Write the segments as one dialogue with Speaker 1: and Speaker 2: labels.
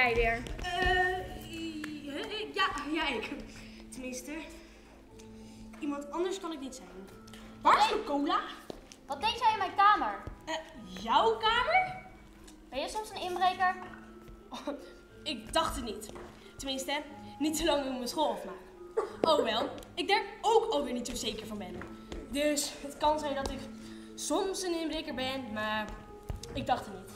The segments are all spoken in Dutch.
Speaker 1: Jij
Speaker 2: weer.
Speaker 1: Eh, ja, ja, ik. Tenminste, iemand anders kan ik niet zijn. Waar is mijn cola?
Speaker 2: Wat deed jij in mijn kamer?
Speaker 1: Eh, jouw kamer?
Speaker 2: Ben je soms een inbreker?
Speaker 1: Oh, ik dacht het niet. Tenminste, niet zolang ik mijn school afmaak. Oh wel, ik daar ook alweer niet zo zeker van ben. Dus het kan zijn dat ik soms een inbreker ben, maar ik dacht het niet.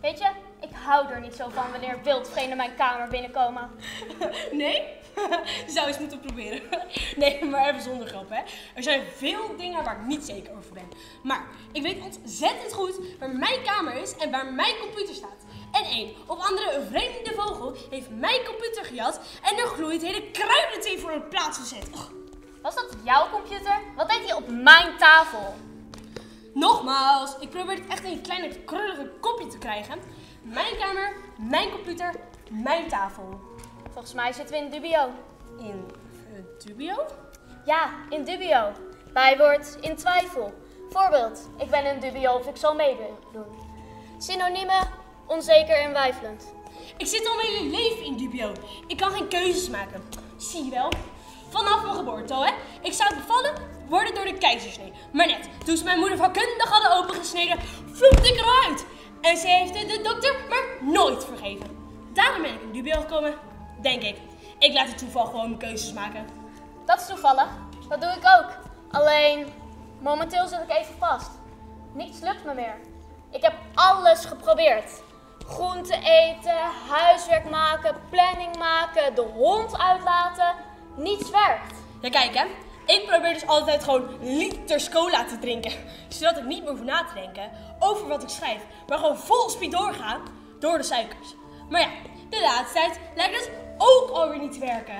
Speaker 2: Weet je, ik hou er niet zo van wanneer wildvreemden mijn kamer binnenkomen.
Speaker 1: Nee? Zou eens moeten proberen. Nee, maar even zonder grap, hè. Er zijn veel dingen waar ik niet zeker over ben. Maar ik weet ontzettend goed waar mijn kamer is en waar mijn computer staat. En één of andere vreemde vogel heeft mijn computer gejat en er gloeit hele kruidenthee voor een plaats gezet. Och,
Speaker 2: Was dat jouw computer? Wat deed hij op mijn tafel?
Speaker 1: Nogmaals, ik probeer het echt in een kleine krullige kopje te krijgen. Mijn kamer, mijn computer, mijn tafel.
Speaker 2: Volgens mij zitten we in dubio.
Speaker 1: In dubio?
Speaker 2: Ja, in dubio. Bijwoord in twijfel. Voorbeeld, ik ben in dubio of ik zal meedoen. Synoniemen, onzeker en weifelend.
Speaker 1: Ik zit al mijn hele leven in dubio. Ik kan geen keuzes maken. Zie je wel? Vanaf mijn geboorte al, hè? Ik zou bevallen worden door de keizersnee. Maar net, toen ze mijn moeder vakkundig hadden opengesneden, vloepte ik eruit. En ze heeft het de dokter maar nooit vergeven. Daarom ben ik in dubio gekomen, denk ik. Ik laat het toeval gewoon mijn keuzes maken.
Speaker 2: Dat is toevallig. Dat doe ik ook. Alleen, momenteel zit ik even vast. Niets lukt me meer. Ik heb alles geprobeerd. Groente eten, huiswerk maken, planning maken, de hond uitlaten. Niets werkt.
Speaker 1: Ja, kijk hè. Ik probeer dus altijd gewoon liters cola te drinken. Zodat ik niet meer hoef na te denken over wat ik schrijf. Maar gewoon vol speed doorga door de suikers. Maar ja, de laatste tijd lijkt het ook alweer niet te werken.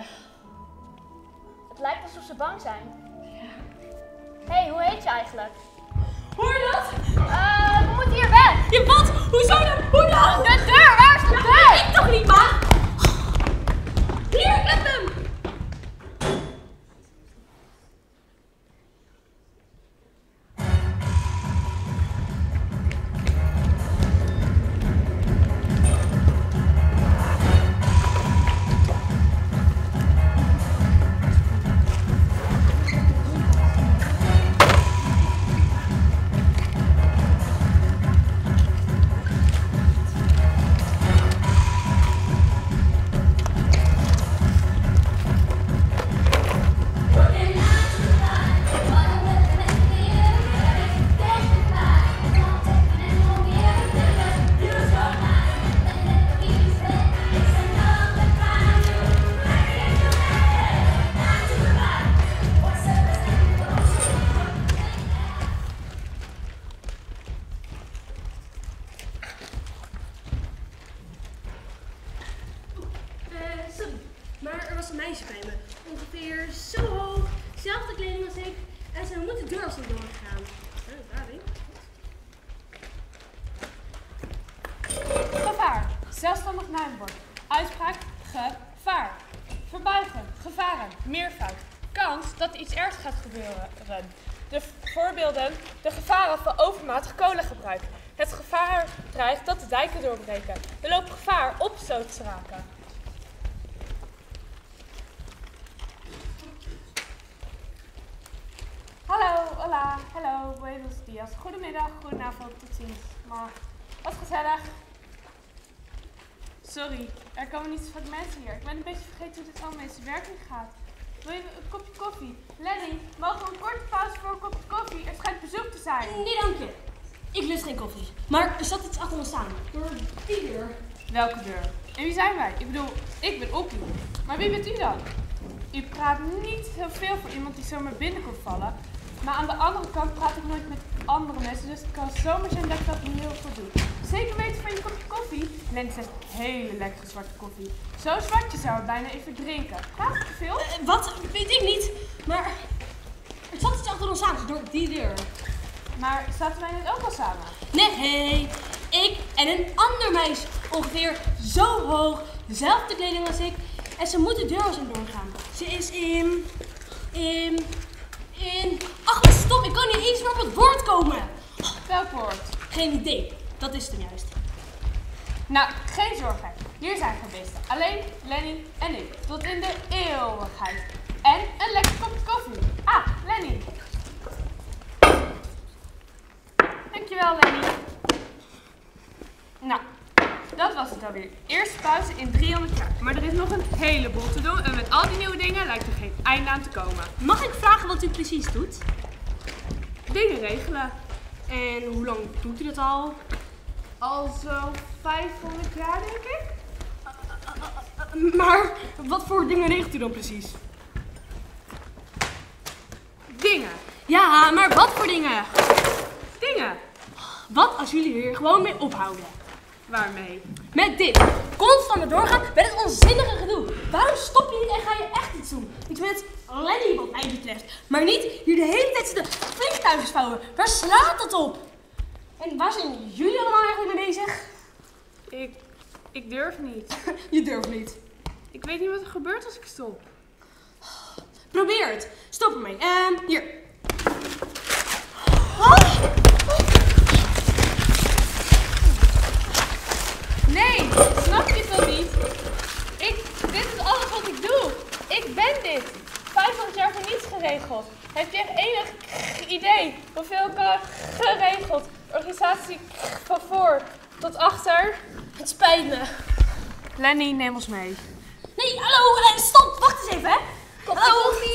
Speaker 2: Het lijkt alsof ze bang zijn. Hé, hey, hoe heet je eigenlijk?
Speaker 1: Hoor je dat?
Speaker 2: Eh, we moeten hier weg.
Speaker 1: Je wat? Hoezo dan? Hoe dan?
Speaker 2: De deur, waar is de deur?
Speaker 1: Ik toch niet, man? Hier, ik heb hem!
Speaker 3: Gevaar dreigt dat de dijken doorbreken. We lopen gevaar opstoot te raken. Hallo, hola, hello, buenos dias. Goedemiddag, goedenavond, tot ziens. Maar wat gezellig. Sorry, er komen niet zoveel mensen hier. Ik ben een beetje vergeten hoe dit allemaal in zijn werking gaat. Wil je een kopje koffie? Lenny, mogen we een korte pauze voor een kopje koffie? Er schijnt bezoek te zijn.
Speaker 1: Nee, dank je. Ik lust geen koffie. Maar er zat iets achter ons staan. Door die deur.
Speaker 3: Welke deur? En wie zijn wij? Ik bedoel, ik ben Oppie. Maar wie bent u dan? U praat niet heel veel voor iemand die zomaar binnen komt vallen. Maar aan de andere kant praat ik nooit met andere mensen, dus het kan zomaar zijn dat ik dat niet heel veel doe. Zeker weten van je kopje koffie? Lenny zegt hele lekkere zwarte koffie. Zo zwart je zou het bijna even drinken. Praat ik te veel?
Speaker 1: Eh, wat? Weet ik niet. Maar er zat iets achter ons aan. Door die deur.
Speaker 3: Maar zaten wij net ook al samen?
Speaker 1: Nee, ik en een ander meisje. Ongeveer zo hoog. Dezelfde kleding als ik. En ze moet de deur als doorgaan. Ze is in... In... In... Ach, stop. Ik kan niet eens meer op het woord komen.
Speaker 3: Welk woord?
Speaker 1: Geen idee. Dat is het juist.
Speaker 3: Nou, geen zorgen. Hier zijn geweest. Alleen Lenny en ik. Tot in de eeuwigheid. En een lekker kopje koffie. Ah, Lenny. Dankjewel, Lenny. Nou, dat was het alweer. Eerste pauze in 300 jaar. Maar er is nog een heleboel te doen. En met al die nieuwe dingen lijkt er geen einde aan te komen.
Speaker 1: Mag ik vragen wat u precies doet?
Speaker 3: Dingen regelen.
Speaker 1: En hoe lang doet u dat al?
Speaker 3: Al zo 500 jaar, denk ik.
Speaker 1: Maar wat voor dingen regelt u dan precies?
Speaker 3: Dingen.
Speaker 1: Ja, maar wat voor dingen?
Speaker 3: Dingen.
Speaker 1: Wat als jullie hier gewoon mee ophouden?
Speaker 3: Waarmee?
Speaker 1: Met dit. Constant maar doorgaan met het onzinnige gedoe. Waarom stop je niet en ga je echt iets doen? Iets met Lenny wat mij betreft. Maar niet hier de hele tijd zitten vliegtuigen vouwen. Waar slaat dat op? En waar zijn jullie allemaal eigenlijk mee bezig?
Speaker 3: Ik, ik durf niet.
Speaker 1: je durft niet.
Speaker 3: Ik weet niet wat er gebeurt als ik stop.
Speaker 1: Probeer het. Stop ermee. Ehm, hier.
Speaker 3: Nee, snap je toch niet? Ik, dit is alles wat ik doe. Ik ben dit. 500 jaar voor niets geregeld. Heb je enig idee hoeveel ik heb geregeld? Organisatie van voor tot achter.
Speaker 1: Het spijt me.
Speaker 3: Lenny, neem ons mee.
Speaker 1: Nee, hallo, stop, wacht eens even, hè.
Speaker 2: Kopje
Speaker 1: Hallo.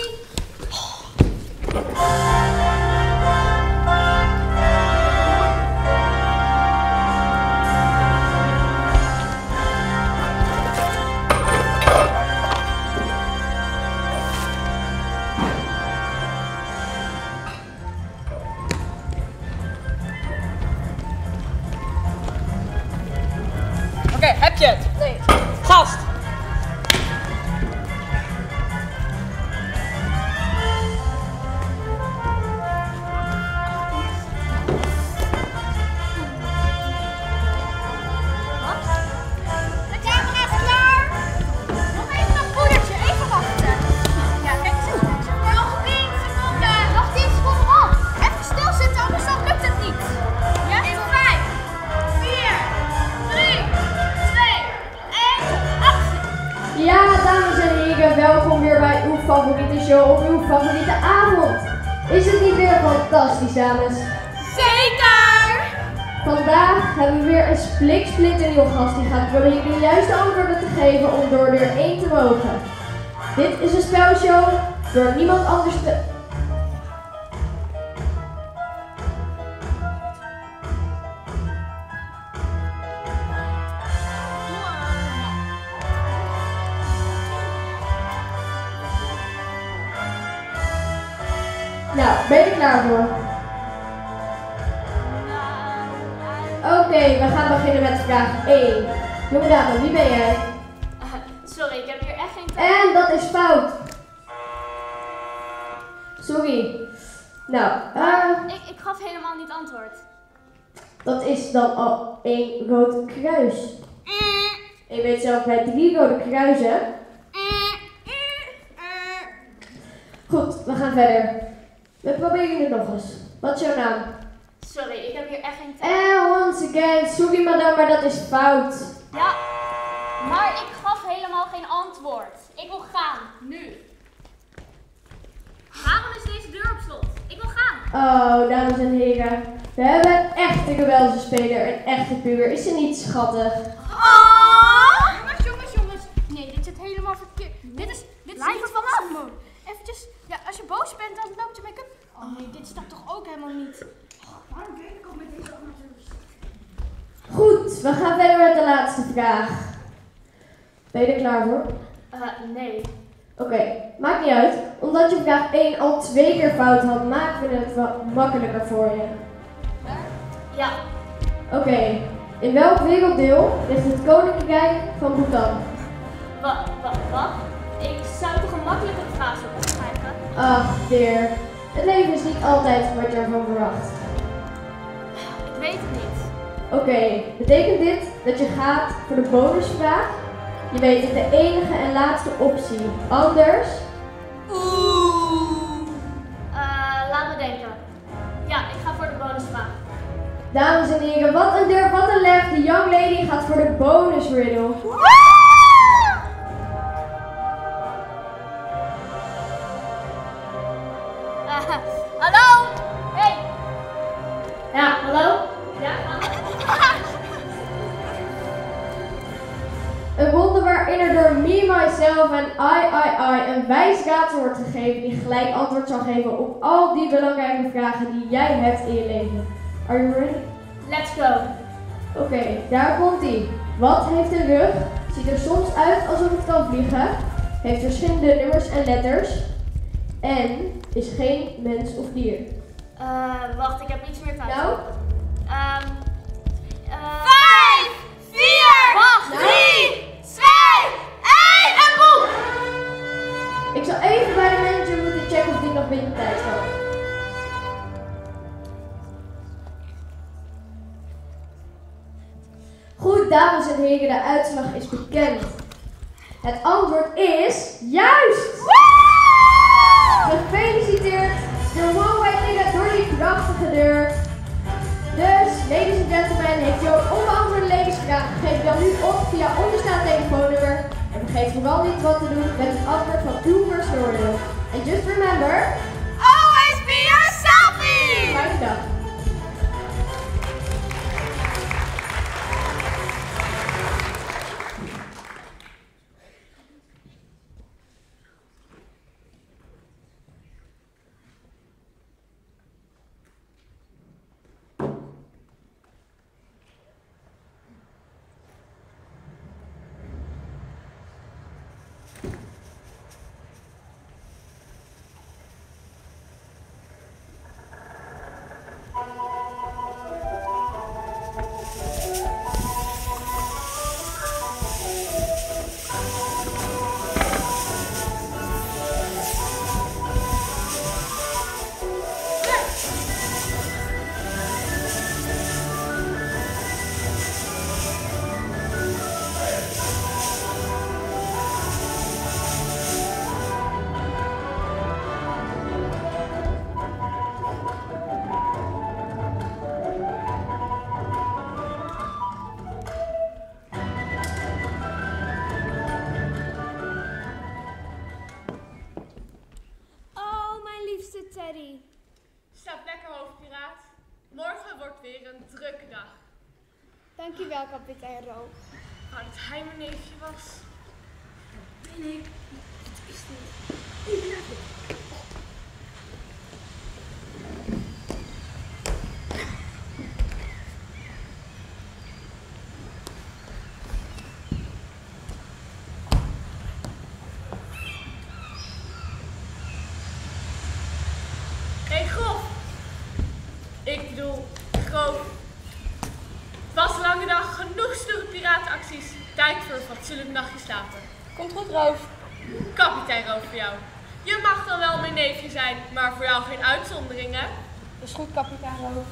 Speaker 4: Weer splik nieuwe gast die gaat proberen de juiste antwoorden te geven om door deur 1 te mogen. Dit is een spelshow door niemand anders te... vraag 1. Jonge dame, wie ben jij?
Speaker 2: Sorry, ik heb hier echt geen tijd.
Speaker 4: En dat is fout. Sorry. Nou, eh,
Speaker 2: Ik, ik gaf helemaal niet antwoord.
Speaker 4: dat is dan al een rood kruis. En je weet zelf bij drie rode kruisen. Goed, we gaan verder. We proberen het nog eens. Wat is jouw naam?
Speaker 2: Sorry, ik heb hier echt geen tijd.
Speaker 4: Eh, once again. Sorry madame, maar dat is fout.
Speaker 2: Ja, maar ik gaf helemaal geen antwoord. Ik wil gaan, nu. Waarom is deze deur op slot? Ik wil gaan.
Speaker 4: Oh, dames en heren. We hebben een echte rebelse speler, een echte puber. Is ze niet schattig?
Speaker 5: Jongens, jongens, jongens. Nee, dit zit helemaal verkeerd. Dit is, dit is niet
Speaker 2: vanaf.
Speaker 5: Eventjes, ja, als je boos bent, dan loopt je make-up. Oh nee, dit staat toch ook helemaal niet.
Speaker 4: Goed, we gaan verder met de laatste vraag. Ben je er klaar voor?
Speaker 2: Eh, nee.
Speaker 4: Oké, maakt niet uit. Omdat je vraag 1 al twee keer fout had, maken we het wat makkelijker voor je.
Speaker 2: Ja,
Speaker 4: Oké, in welk werelddeel ligt het Koninkrijk van Bhutan?
Speaker 2: wat, wat, wat? Ik zou toch een makkelijke vraag zo opschrijven?
Speaker 4: Ach, dear. Het leven is niet altijd wat je ervan verwacht. Oké, betekent dit dat je gaat voor de bonusvraag? Je weet het, de enige en laatste optie. Anders?
Speaker 2: Eh, laat me denken. Ja, ik ga voor de bonusvraag.
Speaker 4: Dames en heren, wat een durf, wat een lef. De young lady gaat voor de bonus riddle. Waarin er door me, myself en I, I, I een wijs raadsel wordt gegeven die gelijk antwoord zal geven op al die belangrijke vragen die jij hebt in je leven. Are you ready?
Speaker 2: Let's go.
Speaker 4: Oké, daar komt ie. Wat heeft een rug? Ziet er soms uit alsof het kan vliegen. Heeft verschillende nummers en letters. En is geen mens of dier.
Speaker 2: Eh, wacht, ik heb iets meer tijd.
Speaker 4: Nou?
Speaker 2: Eh,
Speaker 4: zal even bij de manager moeten checken of die nog binnen tijd staat. Goed, dames en heren, de uitslag is bekend. Het antwoord is juist! Gefeliciteerd! De one-way ticket door die prachtige deur. Dus, ladies and gentlemen, heeft ook onbeantwoorde levensvragen, geef dan nu op via onderstaand telefoonnummer. Vergeet vooral niet wat te doen met het antwoord van uw oordeel. En just remember,
Speaker 5: Always be yourself!
Speaker 4: fijne dag.
Speaker 5: Dankjewel, kapitein Rook.
Speaker 3: Nou, dat hij mijn neefje was.
Speaker 5: Ben ik? Het is niet.
Speaker 3: Hé, hey, grof. Ik bedoel, grof. Het was een lange dag, genoeg stoere piratenacties. Tijd voor een fatsoenlijk nachtje slapen.
Speaker 1: Komt goed,
Speaker 3: Kapitein Roof voor jou. Je mag dan wel mijn neefje zijn, maar voor jou geen uitzondering, hè?
Speaker 1: Dat is goed, kapitein Roof.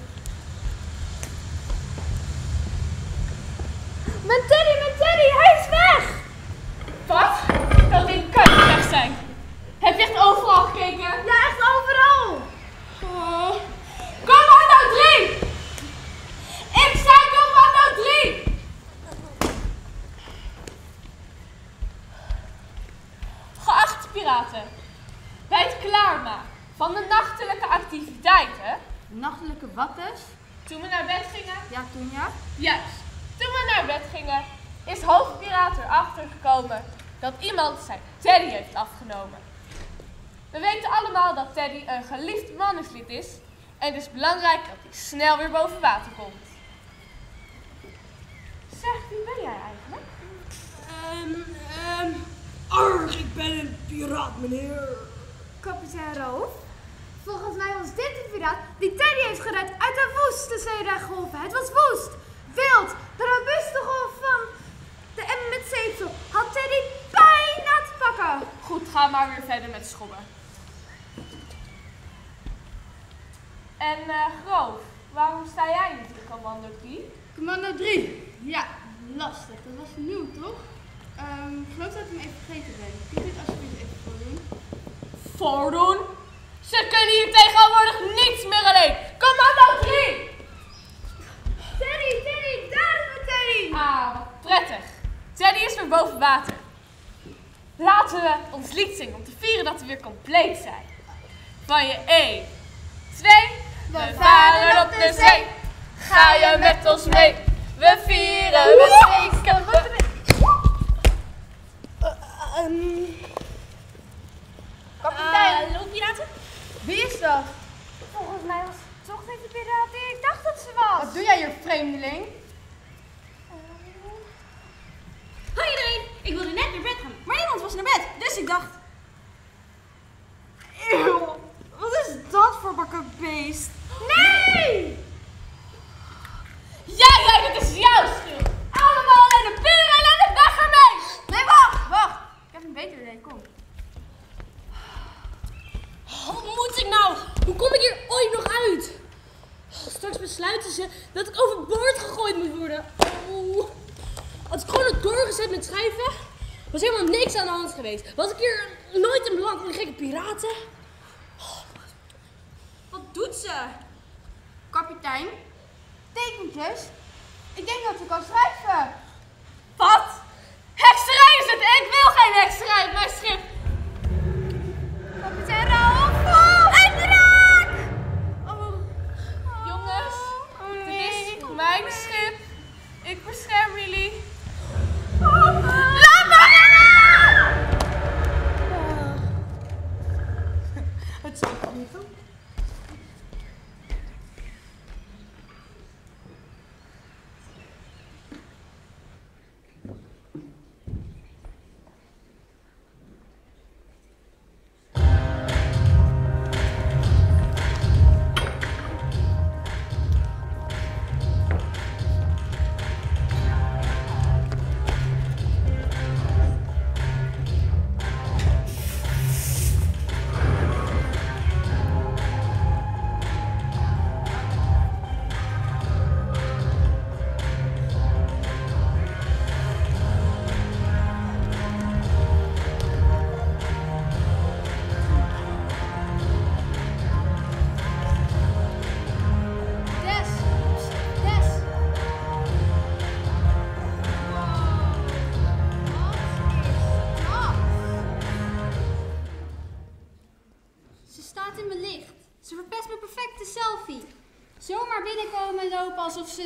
Speaker 5: Mijn Teddy, mijn Teddy, hij is weg!
Speaker 3: Wat? Dat ding kan niet weg zijn. Heb Heb je echt overal gekeken?
Speaker 6: Ja, echt overal.
Speaker 3: Oh. Commando 3! Ik zei commando 3! Geachte piraten, bij het klaarmaken van de nachtelijke activiteiten,
Speaker 6: Nachtelijke wat dus?
Speaker 3: toen we naar bed gingen,
Speaker 6: Ja, toen ja.
Speaker 3: juist, toen we naar bed gingen, is hoofdpiraat erachter gekomen dat iemand zijn Teddy heeft afgenomen. We weten allemaal dat Teddy een geliefd manneslid is en het is belangrijk dat hij snel weer boven water komt. Zeg, wie ben jij eigenlijk?
Speaker 1: Ehm, ehm, arg, ik ben een piraat, meneer.
Speaker 6: Kapitein Roof. Volgens mij was dit de piraat die Teddy heeft gered uit de woeste zeerechtgolven. Het was woest, wild, de robuuste golf van de M met zeepsel had Teddy bijna te pakken.
Speaker 3: Goed, ga maar weer verder met schobben. En eh Groof, waarom sta jij niet in commando 3?
Speaker 7: Commando 3. Ja, lastig. Dat was nieuw, toch? Ehm, ik geloof dat ik hem even vergeten ben. Kun je dit alsjeblieft even voordoen?
Speaker 3: Voordoen? Ze kunnen hier tegenwoordig niets meer alleen. Commando 3!
Speaker 6: Teddy, Teddy, daar is mijn Teddy.
Speaker 3: Ah, wat prettig. Teddy is weer boven water. Laten we ons lied zingen om te vieren dat we weer compleet zijn. Van je 1, 2, we varen op de zee. Ga je met ons mee? We vieren, we drinken. we-
Speaker 2: Kapitein, loopiraten?
Speaker 7: Wie is dat?
Speaker 6: Volgens mij was de piraat die ik dacht dat ze was.
Speaker 7: Wat doe jij hier, vreemdeling?
Speaker 1: Hoi iedereen, ik wilde net naar bed gaan, maar niemand was naar bed, dus ik dacht... Eeuw, wat is dat voor bakkerbeest?
Speaker 6: Nee!
Speaker 3: Ja, ja, dit is jouw schuld. Allemaal alleen de buren en de weg ermee.
Speaker 7: Nee, wacht, wacht. Ik heb een beter idee, kom.
Speaker 1: Wat moet ik nou? Hoe kom ik hier ooit nog uit? Straks besluiten ze dat ik overboord gegooid moet worden. Als ik gewoon had doorgezet met schrijven, was helemaal niks aan de hand geweest. Was ik hier nooit in beland van die gekke piraten? Wat doet ze?
Speaker 7: Kapitein, tekentjes. Ik denk dat ze kan schrijven.
Speaker 3: Wat?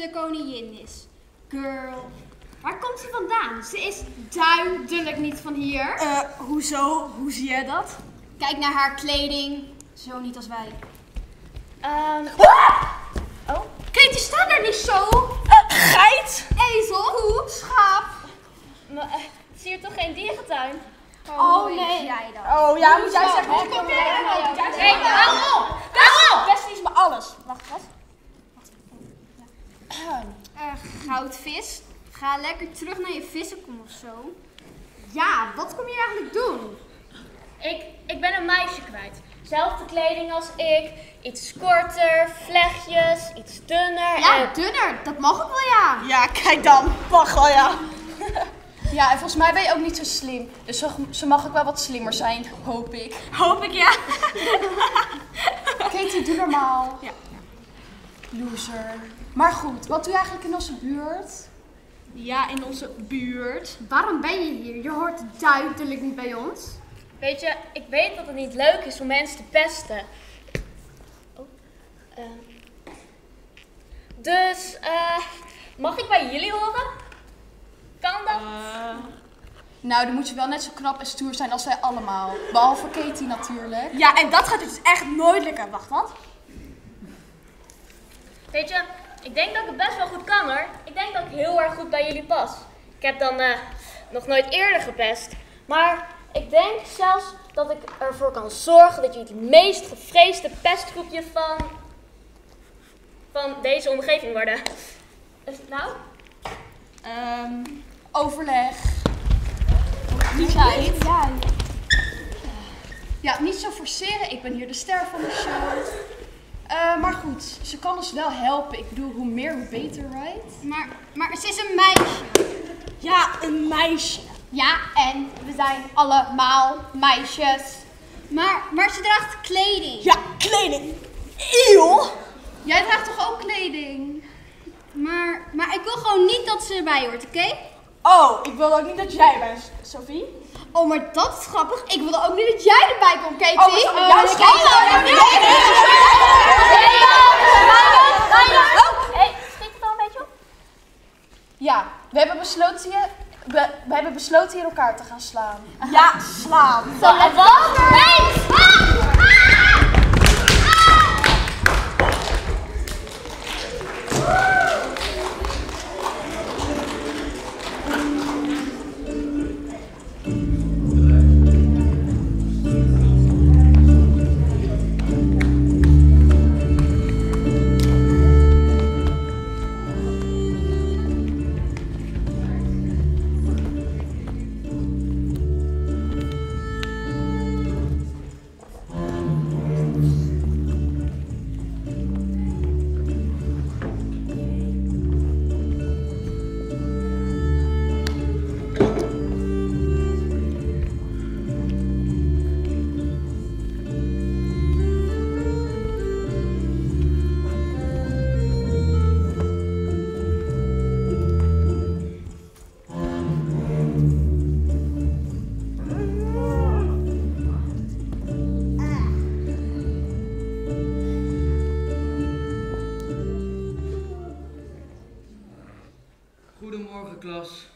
Speaker 5: De koningin is. Girl. Waar komt ze vandaan? Ze is duidelijk niet van hier.
Speaker 1: Eh, hoezo? Hoe zie jij dat?
Speaker 5: Kijk naar haar kleding. Zo niet als wij.
Speaker 2: Ehm,
Speaker 5: Kijk, die staan er niet zo.
Speaker 1: Geit?
Speaker 5: Ezel, koe, schaap.
Speaker 2: maar, eh, is hier toch geen dierentuin?
Speaker 5: Oh, nee. Jij dan.
Speaker 1: Oh ja, moet jij zeggen.
Speaker 5: Jij
Speaker 3: hou op! Hou op!
Speaker 1: Best is me alles. Wacht, wat?
Speaker 5: Eh, goudvis. Ga lekker terug naar je vissenkom of zo. Ja, wat kom je eigenlijk doen?
Speaker 2: Ik, ik ben een meisje kwijt. Zelfde kleding als ik, iets korter, vlechtjes, iets dunner.
Speaker 5: Ja,
Speaker 2: en-
Speaker 5: dunner. Dat mag ook wel, ja.
Speaker 1: Ja, kijk dan. Wacht wel, ja.
Speaker 3: Ja, en volgens mij ben je ook niet zo slim. Dus ze, ze mag ook wel wat slimmer zijn, hoop ik.
Speaker 1: Hoop ik, ja.
Speaker 3: Katie, doe normaal. Ja. Loser. Maar goed, wat doe je eigenlijk in onze buurt?
Speaker 1: Ja, in onze buurt.
Speaker 5: Waarom ben je hier? Je hoort duidelijk niet bij ons.
Speaker 2: Weet je, ik weet dat het niet leuk is om mensen te pesten. Oh, ehm. dus, eh, mag ik bij jullie horen? Kan dat?
Speaker 3: Nou, dan moet je wel net zo knap en stoer zijn als wij allemaal. Behalve Katie natuurlijk.
Speaker 1: Ja, en dat gaat dus echt nooit lukken. Wacht, wat?
Speaker 2: Weet je, ik denk dat ik het best wel goed kan hoor. Ik denk dat ik heel erg goed bij jullie pas. Ik heb dan eh, nog nooit eerder gepest. Maar ik denk zelfs dat ik ervoor kan zorgen dat jullie het meest gevreesde pestgroepje van, van deze omgeving worden. Is het nou?
Speaker 3: Ehm, overleg. Het? Ja. Ja, niet zo forceren. Ik ben hier de ster van de show. Eh, maar goed, ze kan ons wel helpen. Ik bedoel, hoe meer, hoe beter, right?
Speaker 5: Maar, maar ze is een meisje.
Speaker 1: Ja, een meisje.
Speaker 5: Ja, en we zijn allemaal meisjes. Maar, maar ze draagt kleding.
Speaker 1: Ja, kleding. Eeuw.
Speaker 3: Jij draagt toch ook kleding?
Speaker 5: Maar, maar ik wil gewoon niet dat ze erbij hoort, oké?
Speaker 1: Oh, ik wil ook niet dat jij bent, Sophie.
Speaker 5: Oh, maar dat is grappig. Ik wilde ook niet dat jij erbij komt, Katie.
Speaker 1: Oh, maar
Speaker 5: Katie.
Speaker 1: jij wel.
Speaker 2: Hey, schiet het al een beetje op?
Speaker 3: Ja, we hebben besloten je... We, we hebben besloten hier elkaar te gaan slaan.
Speaker 1: Ja, slaan.
Speaker 2: Zo, en wat? Nee!
Speaker 8: Klas.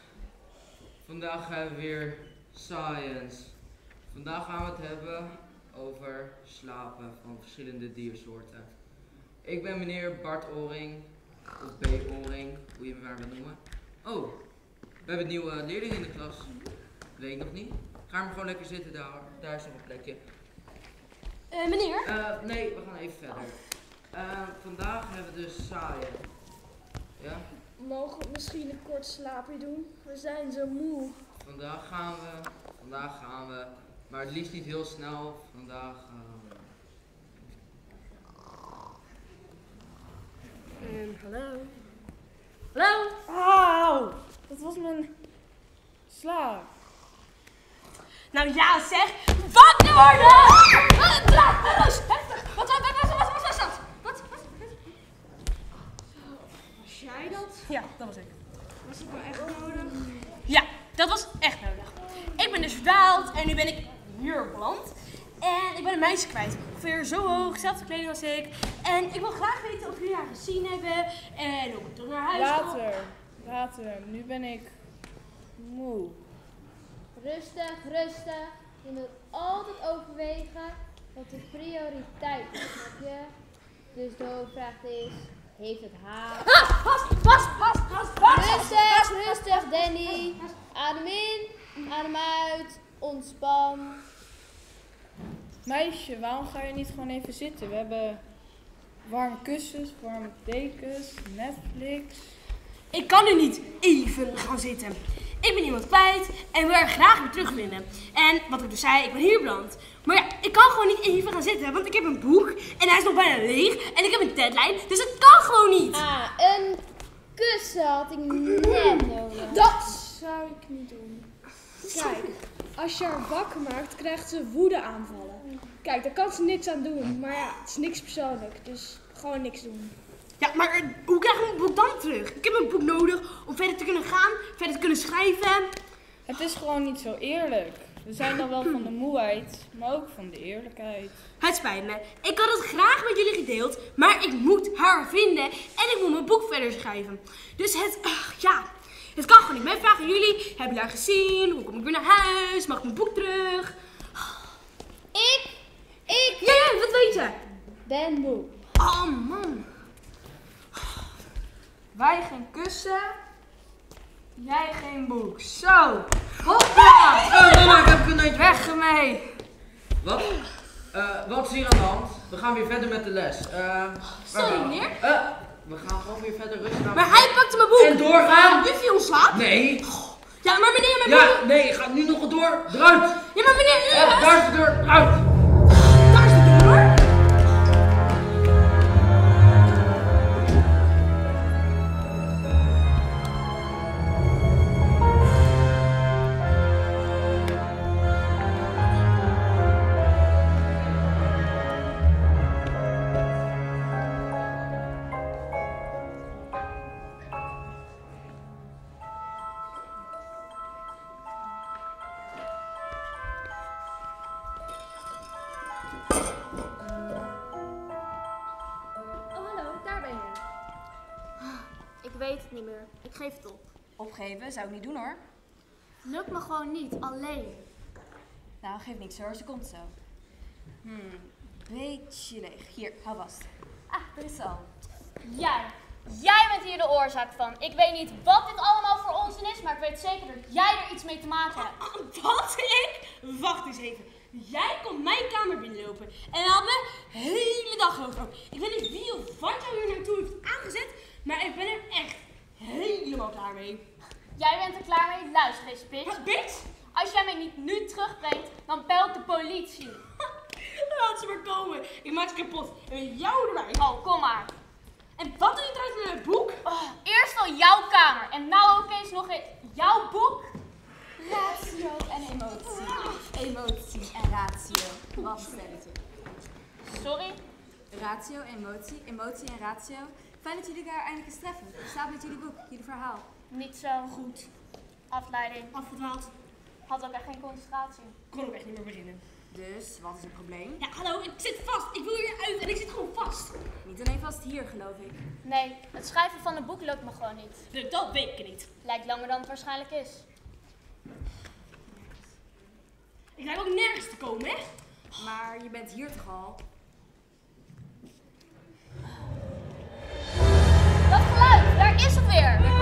Speaker 8: Vandaag hebben we weer science. Vandaag gaan we het hebben over slapen van verschillende diersoorten. Ik ben meneer Bart Oring, of B. Oring, hoe je me maar wilt noemen. Oh, we hebben een nieuwe leerling in de klas. Weet ik nog niet. Ga maar gewoon lekker zitten daar. Daar is nog een plekje.
Speaker 1: Eh, meneer?
Speaker 8: Eh, nee, we gaan even verder. Eh, vandaag hebben we dus science. Ja?
Speaker 9: Mogen we misschien een kort slaapje doen? We zijn zo moe.
Speaker 8: Vandaag gaan we, vandaag gaan we, maar het liefst niet heel snel. Vandaag gaan we.
Speaker 9: En hallo.
Speaker 1: Hallo?
Speaker 10: Auw, dat was mijn slaap.
Speaker 1: Nou ja, zeg. Wakker worden! Heftig. Wat, wat, wat, wat, wat, wat was dat? Wat, wat?
Speaker 11: Was jij dat?
Speaker 1: Ja, dat was ik.
Speaker 11: Was het nou echt nodig?
Speaker 1: Ja, dat was echt nodig. Ik ben dus verdwaald en nu ben ik hier beland. En ik ben een meisje kwijt. Ongeveer zo hoog, dezelfde kleding als ik. En ik wil graag weten of jullie haar gezien hebben. En hoe ik terug naar huis kom.
Speaker 10: Later, later. Nu ben ik moe.
Speaker 4: Rustig, rustig. Je moet altijd overwegen wat de prioriteit is, snap je? Dus de hoofdvraag is, heeft het haar?
Speaker 1: Ah, vast, vast, vast, vast, vast.
Speaker 4: Rustig, rustig Danny. Adem in, adem uit, ontspan.
Speaker 10: Meisje, waarom ga je niet gewoon even zitten? We hebben warme kussens, warme dekens, Netflix.
Speaker 1: Ik kan nu niet even gaan zitten. Ik ben iemand kwijt en wil er graag weer terugvinden. En wat ik dus zei, ik ben hier beland. Maar ja, ik kan gewoon niet even gaan zitten, want ik heb een boek en hij is nog bijna leeg. En ik heb een deadline, dus het kan gewoon niet.
Speaker 4: Ah, een kussen had ik net nodig.
Speaker 1: Dat
Speaker 12: zou ik niet doen. Kijk, als je haar wakker maakt, krijgt ze woede aanvallen. Kijk, daar kan ze niks aan doen. Maar ja, het is niks persoonlijk. Dus gewoon niks doen.
Speaker 1: Ja, maar eh, hoe krijg ik mijn boek dan terug? Ik heb mijn boek nodig om verder te kunnen gaan, verder te kunnen schrijven.
Speaker 10: Het is gewoon niet zo eerlijk. We zijn dan wel van de moeheid, maar ook van de eerlijkheid.
Speaker 1: Het spijt me. Ik had het graag met jullie gedeeld, maar ik moet haar vinden en ik moet mijn boek verder schrijven. Dus het, ach, ja, het kan gewoon niet. Mijn vraag aan jullie, hebben jullie haar gezien? Hoe kom ik weer naar huis? Mag ik mijn boek terug?
Speaker 5: Ik, ik
Speaker 1: Ja, ja, wat weet je?
Speaker 5: ben moe.
Speaker 1: Oh man.
Speaker 10: Wij geen kussen, jij geen boek. Zo! Hoppa!
Speaker 8: Oh mama, ik heb een nooit
Speaker 10: Weg ermee!
Speaker 8: Wat? Eh, wat is hier aan de hand? We gaan weer verder met de les. Waar
Speaker 1: Sorry, meneer.
Speaker 8: Eh, we gaan gewoon weer verder rustig aan.
Speaker 1: Maar hij pakte mijn boek.
Speaker 8: En doorgaan?
Speaker 1: Nu viel slaap.
Speaker 8: Nee.
Speaker 1: Ja, maar meneer, mijn boek.
Speaker 8: Ja, nee, ga nu nog door. Eruit.
Speaker 1: Ja, maar meneer, u
Speaker 8: Eh, daar is de deur. Eruit.
Speaker 2: Geef het op.
Speaker 4: Opgeven zou ik niet doen hoor.
Speaker 2: Lukt me gewoon niet, alleen.
Speaker 4: Nou, geef niks hoor, ze komt zo. Hmm, beetje leeg. Hier, hou vast. Ah, daar is ze al.
Speaker 2: Jij. Jij bent hier de oorzaak van. Ik weet niet wat dit allemaal voor onzin is, maar ik weet zeker dat jij er iets mee te maken hebt.
Speaker 1: Wat ik? Wacht eens even. Jij komt mijn kamer binnenlopen en had me de hele dag over. Ik weet niet wie of wat jou hier naartoe heeft aangezet, maar ik ben er echt helemaal klaar mee.
Speaker 2: Jij bent er klaar mee? Luister eens, bitch.
Speaker 1: Wat, bitch?
Speaker 2: Als jij mij niet nu terugbrengt, dan belt de politie.
Speaker 1: Laat ze maar komen. Ik maak ze kapot. En met jou erbij.
Speaker 2: Oh, kom maar.
Speaker 1: En wat doe je trouwens met mijn boek?
Speaker 2: Oh, eerst al jouw kamer en nou ook eens nog eens jouw boek.
Speaker 4: Ratio en emotie. Emotie en ratio. Wat stelletje.
Speaker 2: Sorry?
Speaker 4: Ratio, emotie, emotie en ratio. Fijn dat jullie elkaar eindelijk eens treffen. Hoe staat het met jullie boek, jullie verhaal?
Speaker 2: Niet zo.
Speaker 1: Goed.
Speaker 2: Afleiding.
Speaker 1: Afgedwaald.
Speaker 2: Had ook echt geen concentratie.
Speaker 1: Ik kon ook echt niet meer beginnen.
Speaker 4: Dus, wat is het probleem?
Speaker 1: Ja, hallo, ik zit vast. Ik wil hier uit en ik zit gewoon vast.
Speaker 4: Niet alleen vast hier, geloof ik.
Speaker 2: Nee, het schrijven van een boek lukt me gewoon niet.
Speaker 1: Nee, Dat weet ik niet.
Speaker 2: Lijkt langer dan het waarschijnlijk is.
Speaker 1: Ik lijkt ook nergens te komen, hè?
Speaker 4: Maar je bent hier toch al?
Speaker 2: Is het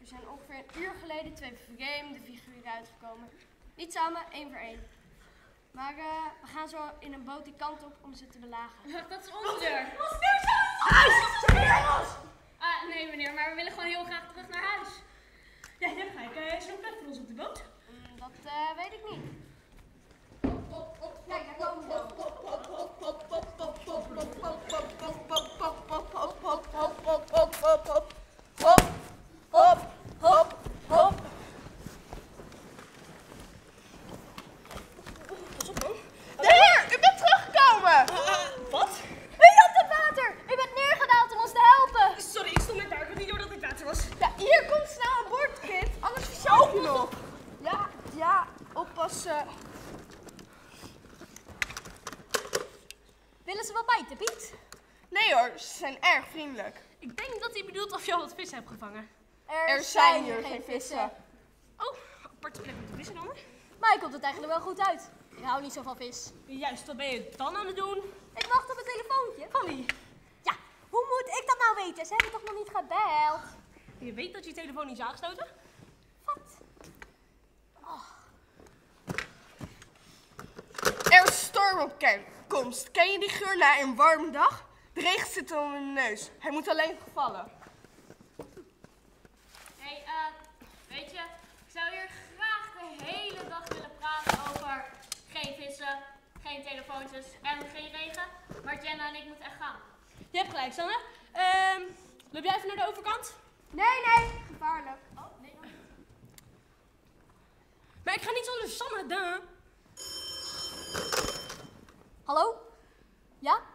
Speaker 4: Er zijn ongeveer een uur geleden twee vreemde figuren uitgekomen. Niet samen, één voor één. Maar eh, we gaan zo in een boot die kant op om ze te belagen.
Speaker 2: Dat is onze deur.
Speaker 4: Is!
Speaker 2: Ah, nee meneer, maar we willen gewoon heel graag terug naar huis.
Speaker 1: Ja, je gelijk. Eh, is er een plek voor ons op de boot?
Speaker 4: Mm, dat eh, weet ik niet. Kijk, daar komen ze.
Speaker 7: Hop, hop, hop. De heer, u bent teruggekomen.
Speaker 1: wat?
Speaker 4: U had het water! U bent neergedaald om ons te helpen!
Speaker 1: Sorry, ik stond met daar. Niet door dat ik water was.
Speaker 7: Ja, hier komt snel aan boord, kind. Anders verzoek je nog. Ja, ja, oppassen.
Speaker 4: Willen ze wat bijten, Piet?
Speaker 7: Nee hoor, ze zijn erg vriendelijk.
Speaker 1: Ik denk dat hij bedoelt of je al wat vis hebt gevangen.
Speaker 7: Er zijn hier geen vissen.
Speaker 1: Oh, aparte plek met de vissen dan?
Speaker 4: Mij komt het eigenlijk wel goed uit. Ik hou niet zo van vis.
Speaker 1: Juist, wat ben je dan aan het doen?
Speaker 4: Ik wacht op een telefoontje.
Speaker 1: Van wie?
Speaker 4: Ja, hoe moet ik dat nou weten? Ze hebben toch nog niet gebeld?
Speaker 1: Je weet dat je telefoon niet is aangesloten?
Speaker 7: Er is storm op ken- komst. Ken je die geur na een warme dag? De regen zit in de neus. Hij moet alleen gevallen.
Speaker 2: Hé, hey, eh, weet je, ik zou hier graag de hele dag willen praten over geen vissen, geen telefoontjes en geen regen. Maar Jenna en ik moeten echt gaan.
Speaker 1: Je hebt gelijk, Sanne. Ehm, loop jij even naar de overkant?
Speaker 4: Nee, nee, gevaarlijk.
Speaker 2: Oh, nee.
Speaker 1: Maar ik ga niet zonder Sanne, duh.
Speaker 4: Hallo? Ja?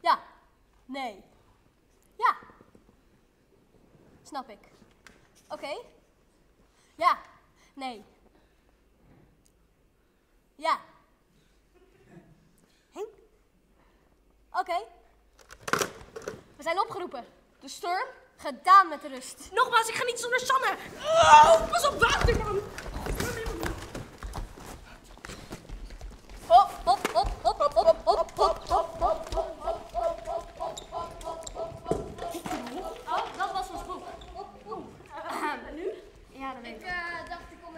Speaker 4: Ja. Nee. Ja. Snap ik. Oké. Ja. Nee. Ja. Henk? Oké. We zijn opgeroepen.
Speaker 7: De storm?
Speaker 4: Gedaan met de rust.
Speaker 1: Nogmaals, ik ga niet zonder Sanne. Oh, pas op water, man.
Speaker 4: Hop, hop, hop, hop, hop, hop, hop, hop, hop, hop.
Speaker 2: Oh, dat was ons boek.
Speaker 4: En nu? Ja, dat weet ik.
Speaker 2: Ik eh, dacht, ik kom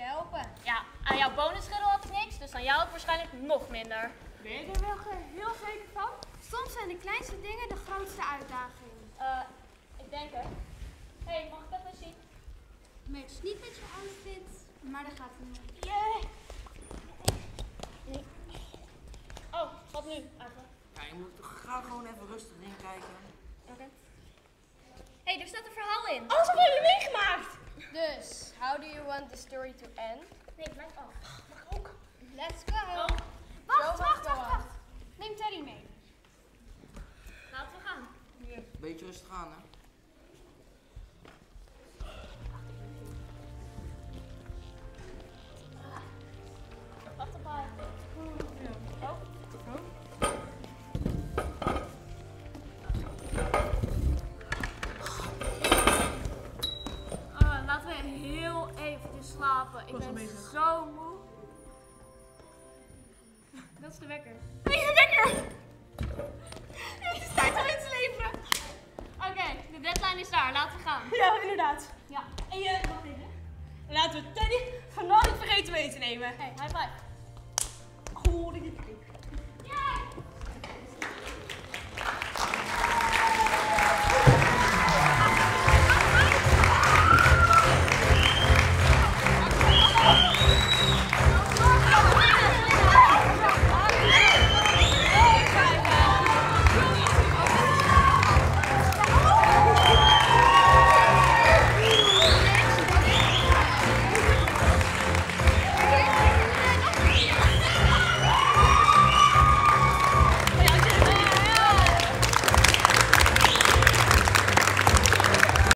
Speaker 2: helpen. Ja, aan jouw bonusschedel had ik niks, dus aan jou ook waarschijnlijk nog minder.
Speaker 13: Ben je er wel heel zeker van? Soms zijn de kleinste dingen de grootste uitdaging.
Speaker 2: Eh, ik denk het. Hé, hey, mag ik dat eens zien?
Speaker 14: Match niet met je outfit, maar daar gaat het niet.
Speaker 2: Oh, wat nu eigenlijk?
Speaker 8: Ja, je moet ga gewoon even rustig in kijken.
Speaker 2: Oké. Hé, hey, er staat een verhaal in.
Speaker 1: Alles hebben jullie meegemaakt.
Speaker 4: Dus, how do you want the story to end?
Speaker 2: Nee, blijf af.
Speaker 1: Mag ook.
Speaker 4: Let's go.
Speaker 2: Oh,
Speaker 4: Wacht, wacht, wacht, wacht. Neem Teddy mee.
Speaker 2: laten we gaan.
Speaker 8: Beetje rustig aan, hè.